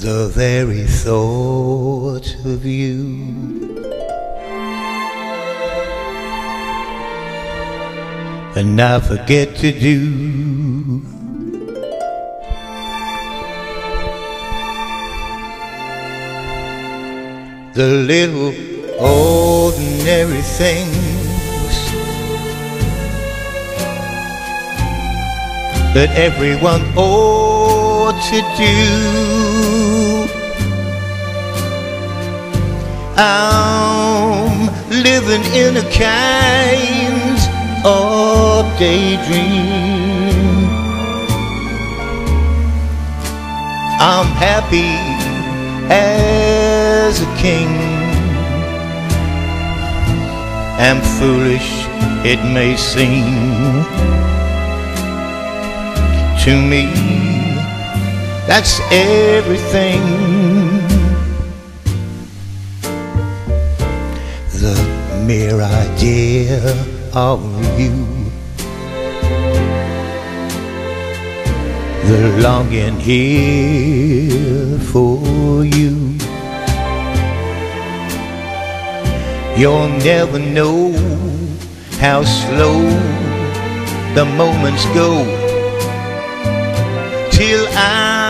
the very thought of you. And I forget to do the little ordinary things that everyone ought to do. I'm living in a kind of daydream. I'm happy as a king. And foolish it may seem to me, that's everything. Mere idea of you, the longing here for you. You'll never know how slow the moments go till I'm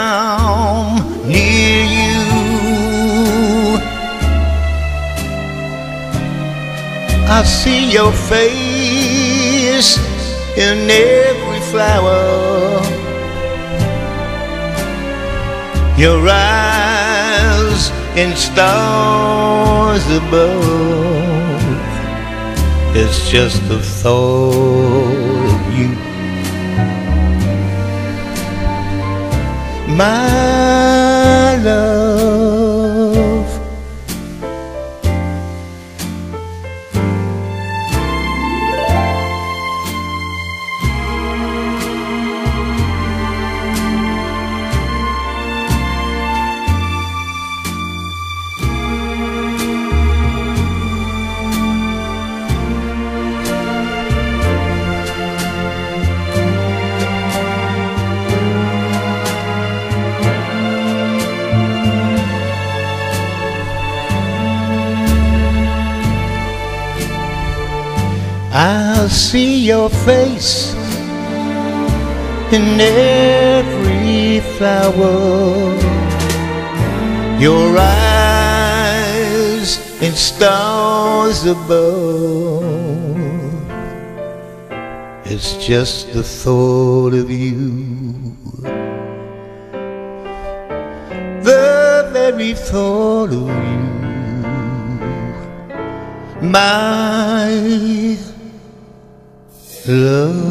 I see your face in every flower. Your eyes in stars above. It's just the thought of you. My love. I'll see your face in every flower. Your eyes in stars above. It's just the thought of you. The very thought of you. My love.